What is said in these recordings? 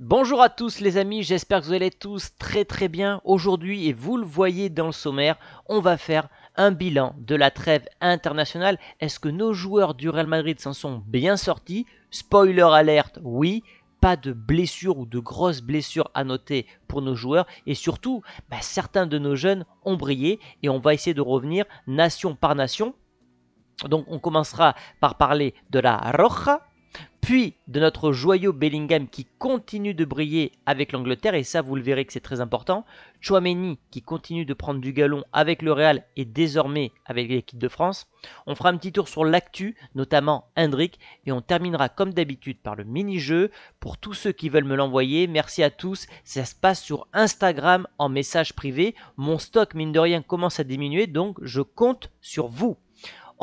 Bonjour à tous les amis, j'espère que vous allez tous très très bien. Aujourd'hui, et vous le voyez dans le sommaire, on va faire un bilan de la trêve internationale. Est-ce que nos joueurs du Real Madrid s'en sont bien sortis? Spoiler alerte, oui. Pas de blessures ou de grosses blessures à noter pour nos joueurs. Et surtout, bah, certains de nos jeunes ont brillé et on va essayer de revenir nation par nation. Donc on commencera par parler de la Roja, puis de notre joyau Bellingham qui continue de briller avec l'Angleterre, et ça vous le verrez que c'est très important. Chouameni qui continue de prendre du galon avec le Real et désormais avec l'équipe de France. On fera un petit tour sur l'actu, notamment Hendrik, et on terminera comme d'habitude par le mini-jeu. Pour tous ceux qui veulent me l'envoyer, merci à tous. Ça se passe sur Instagram en message privé. Mon stock, mine de rien, commence à diminuer, donc je compte sur vous.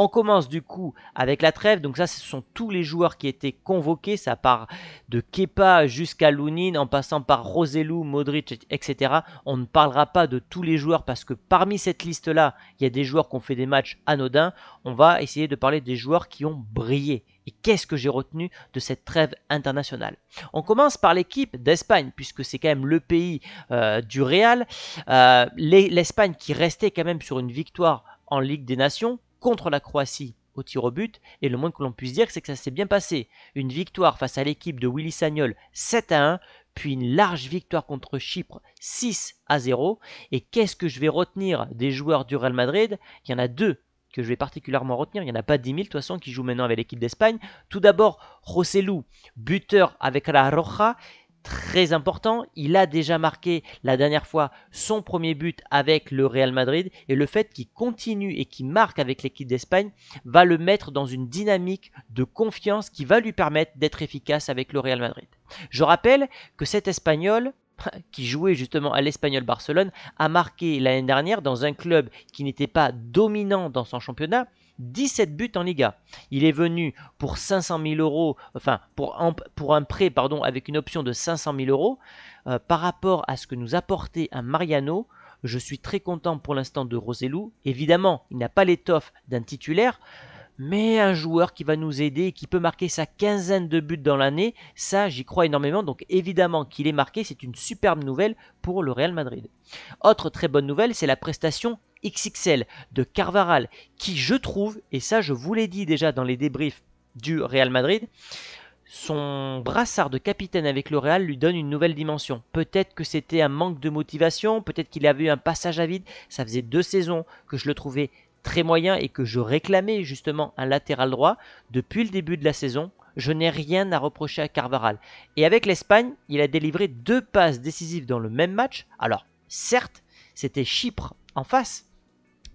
On commence du coup avec la trêve. Donc ça, ce sont tous les joueurs qui étaient convoqués. Ça part de Kepa jusqu'à Lunin, en passant par Roselu, Modric, etc. On ne parlera pas de tous les joueurs parce que parmi cette liste-là, il y a des joueurs qui ont fait des matchs anodins. On va essayer de parler des joueurs qui ont brillé. Et qu'est-ce que j'ai retenu de cette trêve internationale? On commence par l'équipe d'Espagne, puisque c'est quand même le pays euh, du Real. Euh, L'Espagne qui restait quand même sur une victoire en Ligue des Nations, contre la Croatie au tir au but, et le moins que l'on puisse dire, c'est que ça s'est bien passé. Une victoire face à l'équipe de Willy Sagnol 7 à 1, puis une large victoire contre Chypre 6 à 0. Et qu'est-ce que je vais retenir des joueurs du Real Madrid? Il y en a deux que je vais particulièrement retenir. Il n'y en a pas 10 000 de toute façon qui jouent maintenant avec l'équipe d'Espagne. Tout d'abord, Rossellou, buteur avec la Roja très important. Il a déjà marqué la dernière fois son premier but avec le Real Madrid et le fait qu'il continue et qu'il marque avec l'équipe d'Espagne va le mettre dans une dynamique de confiance qui va lui permettre d'être efficace avec le Real Madrid. Je rappelle que cet Espagnol qui jouait justement à l'Espagnol Barcelone, a marqué l'année dernière dans un club qui n'était pas dominant dans son championnat, 17 buts en Liga. Il est venu pour 500 000 euros, enfin pour un, prêt pardon, avec une option de 500 000 euros. Euh, par rapport à ce que nous apportait un Mariano, je suis très content pour l'instant de Roselou. Évidemment, il n'a pas l'étoffe d'un titulaire, mais un joueur qui va nous aider et qui peut marquer sa quinzaine de buts dans l'année, ça j'y crois énormément. Donc évidemment qu'il est marqué, c'est une superbe nouvelle pour le Real Madrid. Autre très bonne nouvelle, c'est la prestation XXL de Carvaral, qui je trouve, et ça je vous l'ai dit déjà dans les débriefs du Real Madrid, son brassard de capitaine avec le Real lui donne une nouvelle dimension. Peut-être que c'était un manque de motivation, peut-être qu'il avait eu un passage à vide. Ça faisait deux saisons que je le trouvais très moyen et que je réclamais justement un latéral droit depuis le début de la saison. Je n'ai rien à reprocher à Carvaral. Et avec l'Espagne, il a délivré deux passes décisives dans le même match. Alors, certes, c'était Chypre en face,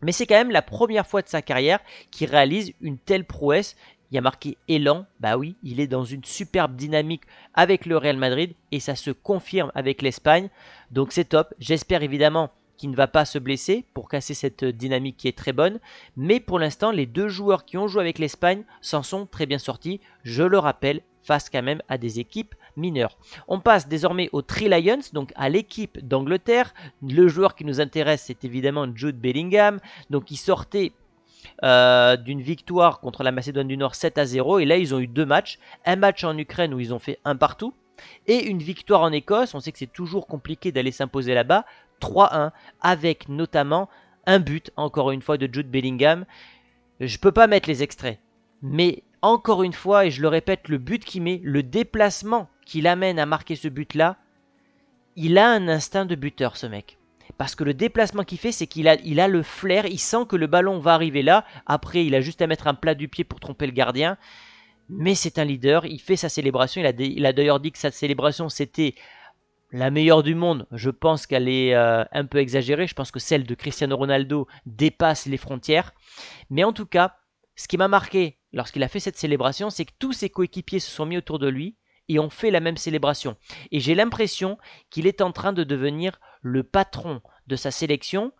mais c'est quand même la première fois de sa carrière qu'il réalise une telle prouesse. Il a marqué élan, bah oui, il est dans une superbe dynamique avec le Real Madrid et ça se confirme avec l'Espagne. Donc c'est top. J'espère évidemment qu'il ne va pas se blesser pour casser cette dynamique qui est très bonne. Mais pour l'instant, les deux joueurs qui ont joué avec l'Espagne s'en sont très bien sortis. Je le rappelle, face quand même à des équipes mineures. On passe désormais aux Three Lions, donc à l'équipe d'Angleterre. Le joueur qui nous intéresse, c'est évidemment Jude Bellingham. Donc il sortait euh, d'une victoire contre la Macédoine du Nord 7 à 0. Et là, ils ont eu deux matchs. Un match en Ukraine où ils ont fait un partout. Et une victoire en Écosse. On sait que c'est toujours compliqué d'aller s'imposer là-bas. 3-1. Avec notamment un but, encore une fois, de Jude Bellingham. Je peux pas mettre les extraits. Mais encore une fois, et je le répète, le but qu'il met, le déplacement qu'il amène à marquer ce but-là, il a un instinct de buteur, ce mec. Parce que le déplacement qu'il fait, c'est qu'il a, il a le flair, il sent que le ballon va arriver là. Après, il a juste à mettre un plat du pied pour tromper le gardien. Mais c'est un leader, il fait sa célébration. Il a, il a d'ailleurs dit que sa célébration, c'était la meilleure du monde. Je pense qu'elle est euh, un peu exagérée. Je pense que celle de Cristiano Ronaldo dépasse les frontières. Mais en tout cas, ce qui m'a marqué lorsqu'il a fait cette célébration, c'est que tous ses coéquipiers se sont mis autour de lui et ont fait la même célébration. Et j'ai l'impression qu'il est en train de devenir le patron de sa sélection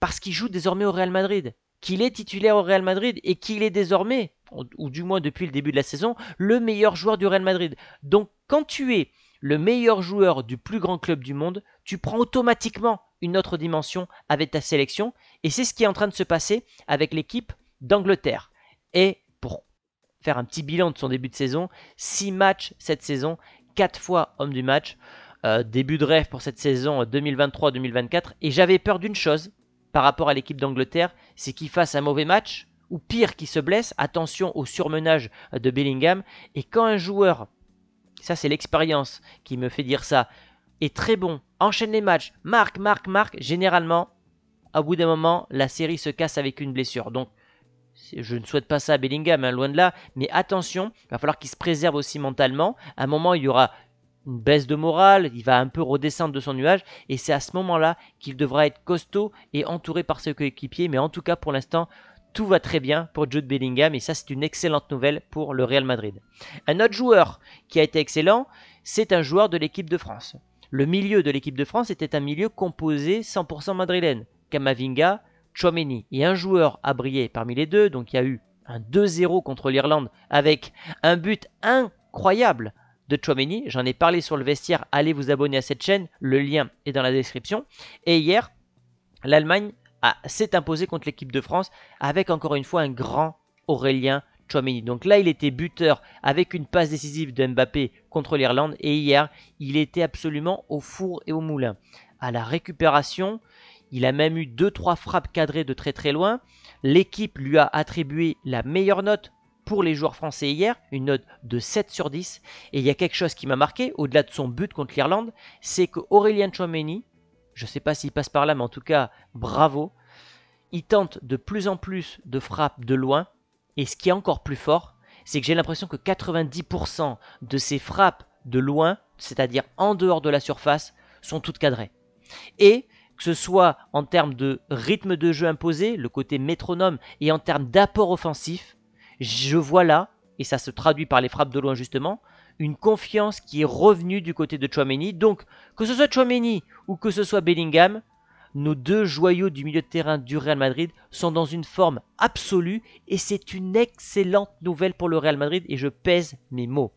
parce qu'il joue désormais au Real Madrid, qu'il est titulaire au Real Madrid et qu'il est désormais, ou du moins depuis le début de la saison, le meilleur joueur du Real Madrid. Donc quand tu es le meilleur joueur du plus grand club du monde, tu prends automatiquement une autre dimension avec ta sélection. Et c'est ce qui est en train de se passer avec l'équipe d'Angleterre. Et pour faire un petit bilan de son début de saison, 6 matchs cette saison, 4 fois homme du match. Euh, début de rêve pour cette saison 2023-2024. Et j'avais peur d'une chose par rapport à l'équipe d'Angleterre, c'est qu'il fasse un mauvais match, ou pire qu'il se blesse. Attention au surmenage de Bellingham. Et quand un joueur, ça c'est l'expérience qui me fait dire ça, est très bon, enchaîne les matchs, marque, marque, marque, généralement, au bout d'un moment, la série se casse avec une blessure. Donc, je ne souhaite pas ça à Bellingham, hein, loin de là, mais attention, il va falloir qu'il se préserve aussi mentalement. À un moment, il y aura une baisse de morale, il va un peu redescendre de son nuage, et c'est à ce moment-là qu'il devra être costaud et entouré par ses coéquipiers. Mais en tout cas, pour l'instant, tout va très bien pour Jude Bellingham, et ça, c'est une excellente nouvelle pour le Real Madrid. Un autre joueur qui a été excellent, c'est un joueur de l'équipe de France. Le milieu de l'équipe de France était un milieu composé 100% madrilène. Kamavinga, Chouameni. Et un joueur a brillé parmi les deux, donc il y a eu un 2-0 contre l'Irlande avec un but incroyable de Chouameni. J'en ai parlé sur le vestiaire, allez vous abonner à cette chaîne, le lien est dans la description. Et hier, l'Allemagne s'est imposée contre l'équipe de France avec encore une fois un grand Aurélien Chouameni. Donc là, il était buteur avec une passe décisive de Mbappé contre l'Irlande et hier, il était absolument au four et au moulin. À la récupération, il a même eu 2-3 frappes cadrées de très très loin. L'équipe lui a attribué la meilleure note pour les joueurs français hier, une note de 7 sur 10. Et il y a quelque chose qui m'a marqué, au-delà de son but contre l'Irlande, c'est que Aurélien Chouameni, je ne sais pas s'il passe par là, mais en tout cas, bravo, il tente de plus en plus de frappes de loin. Et ce qui est encore plus fort, c'est que j'ai l'impression que 90% de ces frappes de loin, c'est-à-dire en dehors de la surface, sont toutes cadrées. Et que ce soit en termes de rythme de jeu imposé, le côté métronome, et en termes d'apport offensif, je vois là, et ça se traduit par les frappes de loin justement, une confiance qui est revenue du côté de Chouameni. Donc, que ce soit Chouameni ou que ce soit Bellingham, nos deux joyaux du milieu de terrain du Real Madrid sont dans une forme absolue et c'est une excellente nouvelle pour le Real Madrid et je pèse mes mots.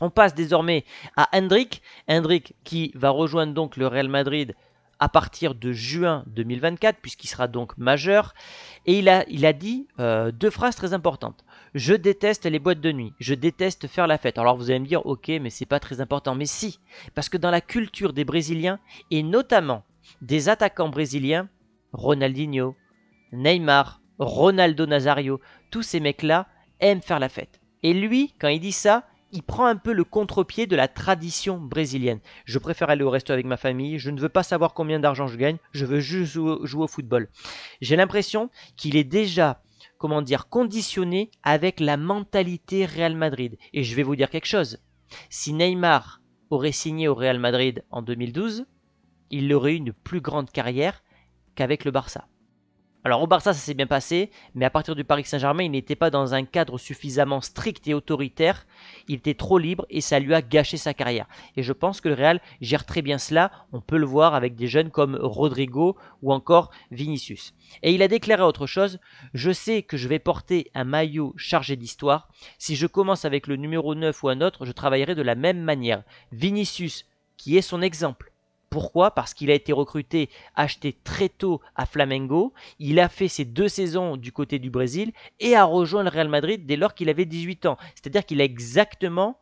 On passe désormais à Hendrik. Hendrik qui va rejoindre donc le Real Madrid à partir de juin 2024, puisqu'il sera donc majeur. Et il a, dit euh, deux phrases très importantes. Je déteste les boîtes de nuit, je déteste faire la fête. Alors vous allez me dire, ok, mais c'est pas très important. Mais si, parce que dans la culture des Brésiliens, et notamment des attaquants brésiliens, Ronaldinho, Neymar, Ronaldo Nazario, tous ces mecs-là aiment faire la fête. Et lui, quand il dit ça, il prend un peu le contre-pied de la tradition brésilienne. Je préfère aller au resto avec ma famille, je ne veux pas savoir combien d'argent je gagne, je veux juste jouer, au football. J'ai l'impression qu'il est déjà, comment dire, conditionné avec la mentalité Real Madrid. Et je vais vous dire quelque chose. Si Neymar aurait signé au Real Madrid en 2012, il aurait eu une plus grande carrière qu'avec le Barça. Alors au Barça ça s'est bien passé, mais à partir du Paris Saint-Germain il n'était pas dans un cadre suffisamment strict et autoritaire, il était trop libre et ça lui a gâché sa carrière. Et je pense que le Real gère très bien cela, on peut le voir avec des jeunes comme Rodrigo ou encore Vinicius. Et il a déclaré autre chose, je sais que je vais porter un maillot chargé d'histoire, si je commence avec le numéro 9 ou un autre, je travaillerai de la même manière. Vinicius, qui est son exemple, pourquoi? Parce qu'il a été recruté, acheté très tôt à Flamengo. Il a fait ses deux saisons du côté du Brésil et a rejoint le Real Madrid dès lors qu'il avait 18 ans. C'est-à-dire qu'il a exactement,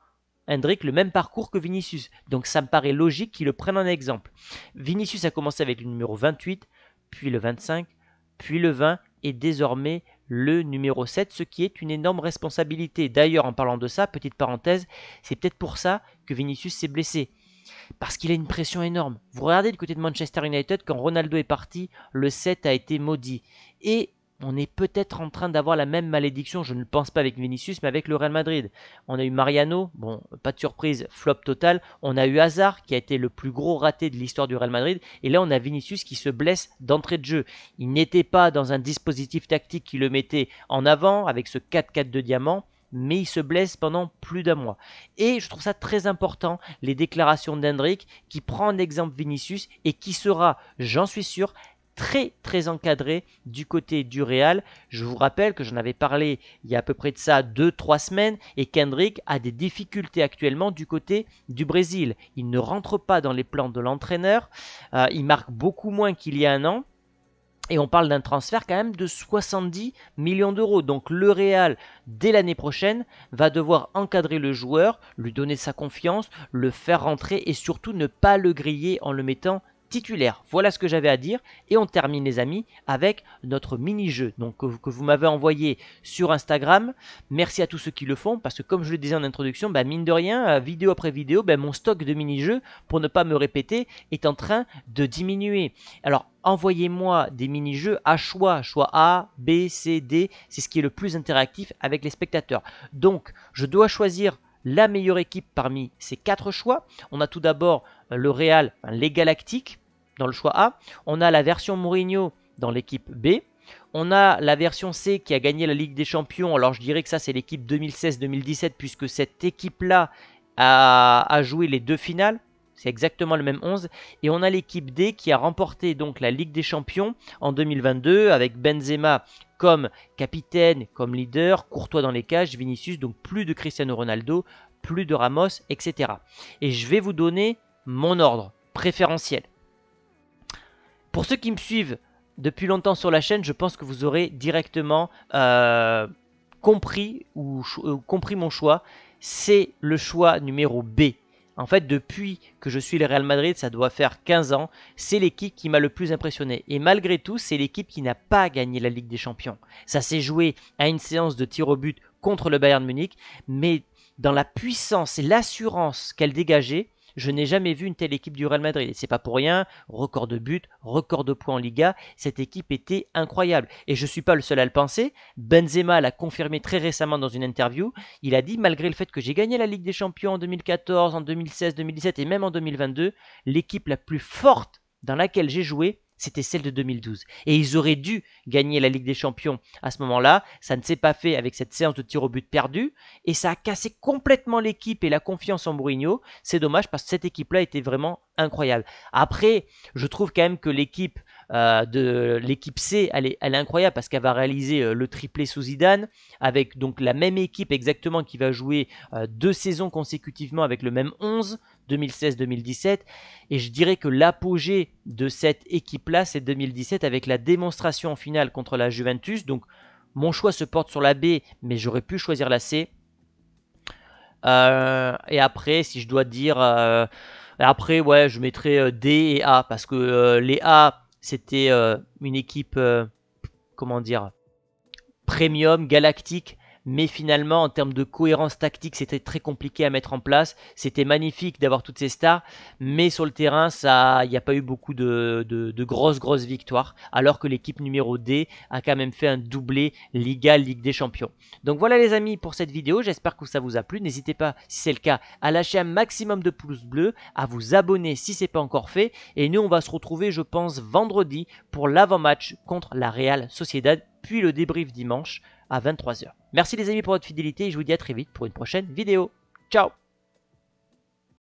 Hendrik, le même parcours que Vinicius. Donc ça me paraît logique qu'il le prenne en exemple. Vinicius a commencé avec le numéro 28, puis le 25, puis le 20 et désormais le numéro 7, ce qui est une énorme responsabilité. D'ailleurs, en parlant de ça, petite parenthèse, c'est peut-être pour ça que Vinicius s'est blessé parce qu'il a une pression énorme. Vous regardez du côté de Manchester United, quand Ronaldo est parti, le 7 a été maudit. Et on est peut-être en train d'avoir la même malédiction, je ne pense pas avec Vinicius, mais avec le Real Madrid. On a eu Mariano, bon, pas de surprise, flop total. On a eu Hazard, qui a été le plus gros raté de l'histoire du Real Madrid. Et là, on a Vinicius qui se blesse d'entrée de jeu. Il n'était pas dans un dispositif tactique qui le mettait en avant, avec ce 4-4 de diamant mais il se blesse pendant plus d'un mois. Et je trouve ça très important, les déclarations d'Hendrick, qui prend un exemple Vinicius et qui sera, j'en suis sûr, très très encadré du côté du Real. Je vous rappelle que j'en avais parlé il y a à peu près de ça 2-3 semaines et qu'Hendrick a des difficultés actuellement du côté du Brésil. Il ne rentre pas dans les plans de l'entraîneur, euh, il marque beaucoup moins qu'il y a un an Et on parle d'un transfert quand même de 70 millions d'euros. Donc le Real, dès l'année prochaine, va devoir encadrer le joueur, lui donner sa confiance, le faire rentrer et surtout ne pas le griller en le mettant Voilà ce que j'avais à dire. Et on termine les amis avec notre mini-jeu que, vous m'avez envoyé sur Instagram. Merci à tous ceux qui le font parce que comme je le disais en introduction, bah, mine de rien, euh, vidéo après vidéo, bah, mon stock de mini-jeux, pour ne pas me répéter, est en train de diminuer. Alors envoyez-moi des mini-jeux à choix, choix A, B, C, D, c'est ce qui est le plus interactif avec les spectateurs. Donc je dois choisir la meilleure équipe parmi ces quatre choix. On a tout d'abord le Real, les Galactiques, dans le choix A. On a la version Mourinho dans l'équipe B. On a la version C qui a gagné la Ligue des Champions. Alors je dirais que ça c'est l'équipe 2016-2017 puisque cette équipe-là a, joué les deux finales. C'est exactement le même 11. Et on a l'équipe D qui a remporté donc la Ligue des Champions en 2022 avec Benzema comme capitaine, comme leader, Courtois dans les cages, Vinicius, donc plus de Cristiano Ronaldo, plus de Ramos, etc. Et je vais vous donner mon ordre préférentiel. Pour ceux qui me suivent depuis longtemps sur la chaîne, je pense que vous aurez directement euh, compris, ou, euh, compris mon choix. C'est le choix numéro B. En fait, depuis que je suis le Real Madrid, ça doit faire 15 ans, c'est l'équipe qui m'a le plus impressionné. Et malgré tout, c'est l'équipe qui n'a pas gagné la Ligue des Champions. Ça s'est joué à une séance de tir au but contre le Bayern Munich, mais dans la puissance et l'assurance qu'elle dégageait, je n'ai jamais vu une telle équipe du Real Madrid. Et c'est pas pour rien, record de buts, record de points en Liga, cette équipe était incroyable. Et je ne suis pas le seul à le penser. Benzema l'a confirmé très récemment dans une interview. Il a dit malgré le fait que j'ai gagné la Ligue des Champions en 2014, en 2016, 2017 et même en 2022, l'équipe la plus forte dans laquelle j'ai joué, c'était celle de 2012. Et ils auraient dû gagner la Ligue des Champions à ce moment-là. Ça ne s'est pas fait avec cette séance de tir au but perdu. Et ça a cassé complètement l'équipe et la confiance en Mourinho. C'est dommage parce que cette équipe-là était vraiment incroyable. Après, je trouve quand même que l'équipe euh, de l'équipe C, elle est, elle est, incroyable parce qu'elle va réaliser euh, le triplé sous Zidane avec donc la même équipe exactement qui va jouer euh, deux saisons consécutivement avec le même 11 2016-2017 et je dirais que l'apogée de cette équipe-là c'est 2017 avec la démonstration en finale contre la Juventus. Donc mon choix se porte sur la B mais j'aurais pu choisir la C. et après, si je dois dire, après, ouais, je mettrais D et A parce que les A, c'était euh, une équipe, euh, comment dire, premium, galactique mais finalement en termes de cohérence tactique c'était très compliqué à mettre en place. C'était magnifique d'avoir toutes ces stars, mais sur le terrain il n'y a pas eu beaucoup de, grosses grosses victoires, alors que l'équipe numéro D a quand même fait un doublé Liga Ligue des Champions. Donc voilà les amis pour cette vidéo, j'espère que ça vous a plu. N'hésitez pas si c'est le cas à lâcher un maximum de pouces bleus, à vous abonner si ce n'est pas encore fait, et nous on va se retrouver je pense vendredi pour l'avant-match contre la Real Sociedad, puis le débrief dimanche à 23h. Merci les amis pour votre fidélité et je vous dis à très vite pour une prochaine vidéo. Ciao